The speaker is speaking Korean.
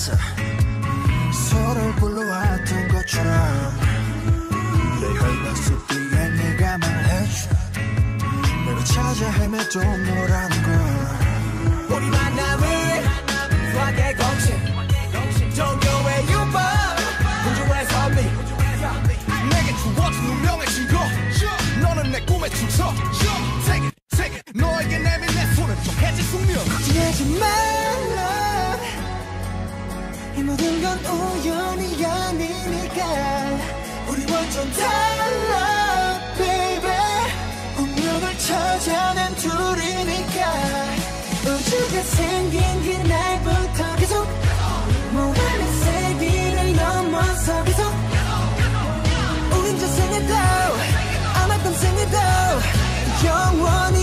알았어. 서로를 불러왔던 것처럼 내 혈관 속 뒤에 네가 말해줘. 내가 찾아 헤매도 너라는 걸 우리 만남을 수학의 공식 종교의 유법 우주의 선미 내게 주어진 운명의 증거 너는 내 꿈의 출처 Take it, take it 너에게 내민 내 손은 좀 해질 숙명. 걱정하지 말 우연이 아니니까. 우리 완전 달라 baby. 운명을 찾아낸 둘이니까. 우주가 생긴 그날부터 계속 모험의 세기를 넘어서 계속 우린 저생에도 아마 땀생에도 영원히